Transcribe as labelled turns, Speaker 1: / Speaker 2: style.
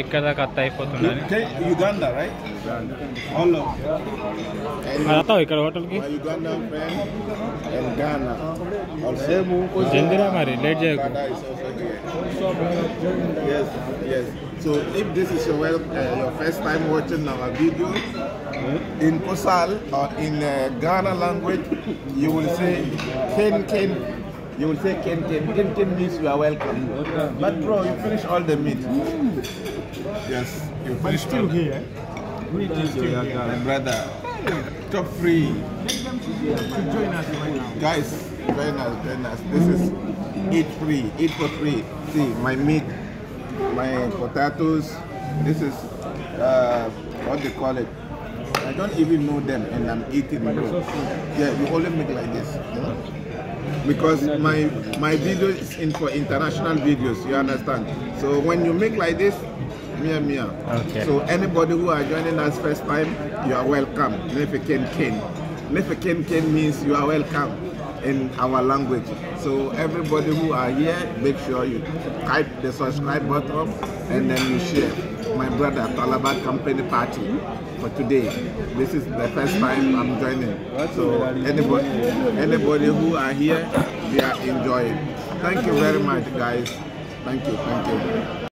Speaker 1: ఎక్కడ దాకా అత్త అయిపోతుందని
Speaker 2: Okay, Uganda, right? All of
Speaker 1: అది వస్తావు ఇక్కడ హోటల్కి
Speaker 2: my Ugandan friend and Ghana. Also,
Speaker 1: జల్దిరా మరి లేట్ చేయకు
Speaker 2: Uganda is also here. Yes, yes. So if this is your well, uh, your first time watching our video in Kosal or in uh, Ghana language, you will say Ken Ken. You will say Ken Ken. Ken Ken means you are welcome. But bro, you finish all the meat. Yes, you finish
Speaker 3: Still
Speaker 2: all.
Speaker 3: here.
Speaker 2: My brother, top free.
Speaker 3: To join us right now.
Speaker 2: Guys, very nice, very nice. This is eat free, eat for free. See, my meat, my potatoes. This is uh, what they call it. I don't even know them, and I'm eating. Bro. Yeah, you only make like this. You know? Because my my video is in for international videos. You understand? So when you make like this, mia mia.
Speaker 1: Okay.
Speaker 2: So anybody who are joining us first time, you are welcome. Nefiken Ken. Nefiken Ken means you are welcome in our language. So everybody who are here, make sure you type the subscribe button and then you share. My brother Talabat Company Party for today. This is the first time I'm joining. So anybody anybody who are here, we are enjoying. Thank you very much guys. Thank you, thank you.